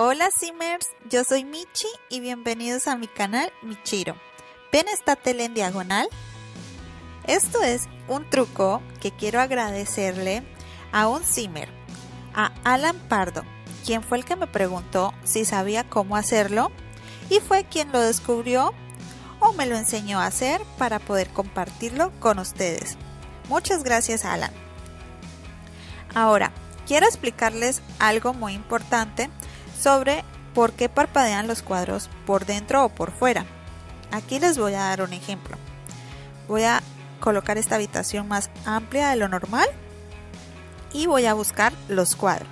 Hola Simmers, yo soy Michi y bienvenidos a mi canal Michiro. ¿Ven esta tele en diagonal? Esto es un truco que quiero agradecerle a un Simmer, a Alan Pardo, quien fue el que me preguntó si sabía cómo hacerlo y fue quien lo descubrió o me lo enseñó a hacer para poder compartirlo con ustedes. Muchas gracias Alan. Ahora, quiero explicarles algo muy importante sobre por qué parpadean los cuadros por dentro o por fuera. Aquí les voy a dar un ejemplo. Voy a colocar esta habitación más amplia de lo normal y voy a buscar los cuadros.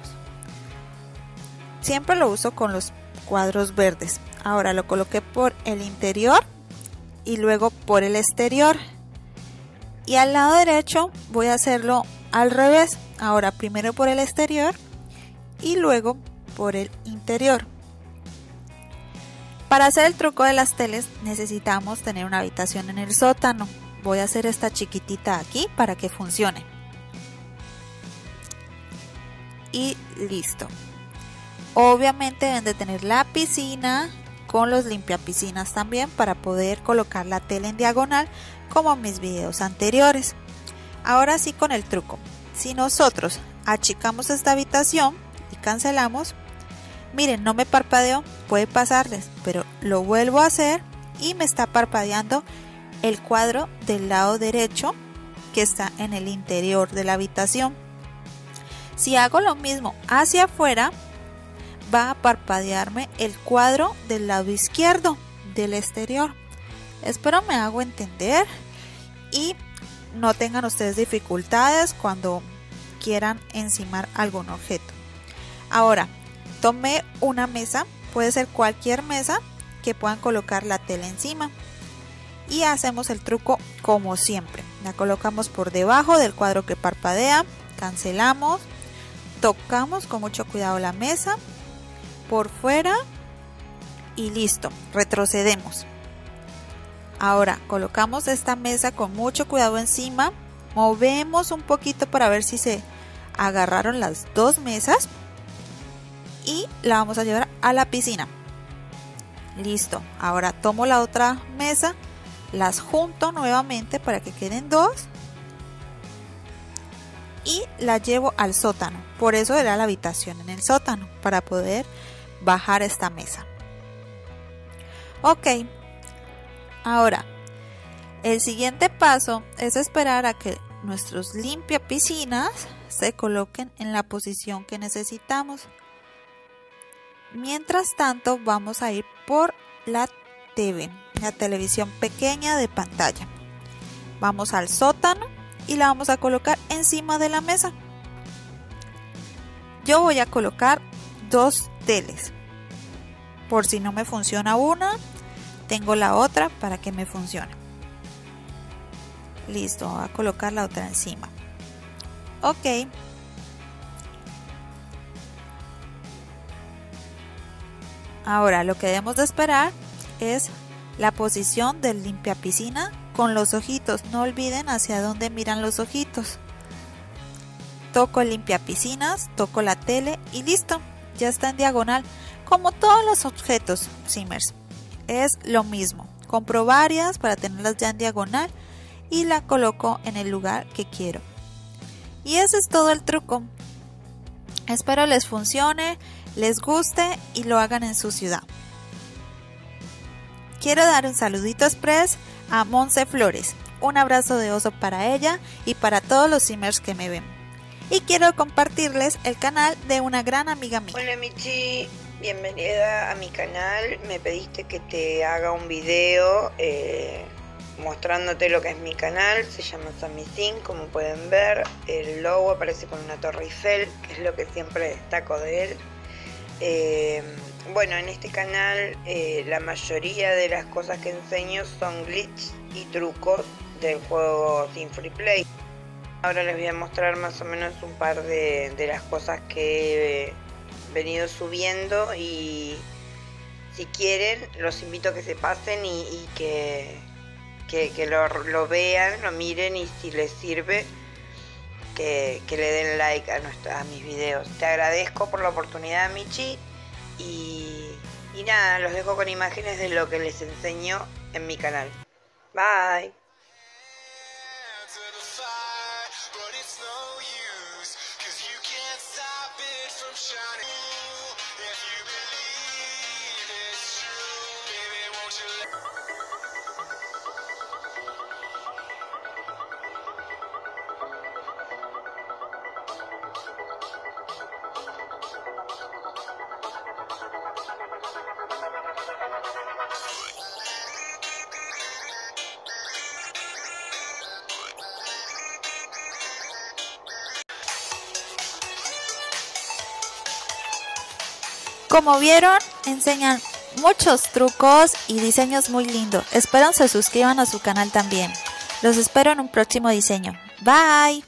Siempre lo uso con los cuadros verdes. Ahora lo coloqué por el interior y luego por el exterior. Y al lado derecho voy a hacerlo al revés. Ahora primero por el exterior y luego por el interior. Para hacer el truco de las teles necesitamos tener una habitación en el sótano. Voy a hacer esta chiquitita aquí para que funcione. Y listo. Obviamente deben de tener la piscina con los limpiapiscinas también para poder colocar la tele en diagonal como en mis videos anteriores. Ahora sí con el truco. Si nosotros achicamos esta habitación y cancelamos, miren, no me parpadeó, puede pasarles, pero lo vuelvo a hacer y me está parpadeando el cuadro del lado derecho que está en el interior de la habitación. Si hago lo mismo hacia afuera, va a parpadearme el cuadro del lado izquierdo del exterior. Espero me hago entender y no tengan ustedes dificultades cuando quieran encimar algún objeto. Ahora, tomé una mesa, puede ser cualquier mesa que puedan colocar la tela encima. Y hacemos el truco como siempre. La colocamos por debajo del cuadro que parpadea, cancelamos, tocamos con mucho cuidado la mesa, por fuera y listo, retrocedemos. Ahora colocamos esta mesa con mucho cuidado encima, movemos un poquito para ver si se agarraron las dos mesas y la vamos a llevar a la piscina. Listo, ahora tomo la otra mesa, las junto nuevamente para que queden dos y la llevo al sótano. Por eso era la habitación en el sótano, para poder bajar esta mesa. Ok, ahora el siguiente paso es esperar a que nuestros limpia piscinas se coloquen en la posición que necesitamos. Mientras tanto vamos a ir por la TV, la televisión pequeña de pantalla. Vamos al sótano y la vamos a colocar encima de la mesa. Yo voy a colocar dos teles. Por si no me funciona una, tengo la otra para que me funcione. Listo, voy a colocar la otra encima. Ok. Ahora lo que debemos de esperar es la posición del limpia piscina con los ojitos. No olviden hacia dónde miran los ojitos. Toco limpia piscinas, toco la tele y listo. Ya está en diagonal. Como todos los objetos Simmers. Es lo mismo. Compro varias para tenerlas ya en diagonal y la coloco en el lugar que quiero. Y ese es todo el truco. Espero les funcione, les guste y lo hagan en su ciudad. Quiero dar un saludito express a Monse Flores. Un abrazo de oso para ella y para todos los simmers que me ven. Y quiero compartirles el canal de una gran amiga mía. Hola Michi, bienvenida a mi canal. Me pediste que te haga un video eh, mostrándote lo que es mi canal. Se llama Samisin, como pueden ver. El logo aparece con una torre Eiffel, que es lo que siempre destaco de él. Eh, bueno, en este canal eh, la mayoría de las cosas que enseño son glitches y trucos del juego Team Free Play. Ahora les voy a mostrar más o menos un par de, las cosas que he venido subiendo y si quieren los invito a que se pasen y, que, que, lo, vean, lo miren y si les sirve que, le den like a, a mis videos. Te agradezco por la oportunidad Michi Y, y nada, los dejo con imágenes de lo que les enseño en mi canal. Bye. Como vieron, enseñan muchos trucos y diseños muy lindos. Espero se suscriban a su canal también. Los espero en un próximo diseño. Bye.